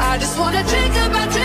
I just wanna drink about you.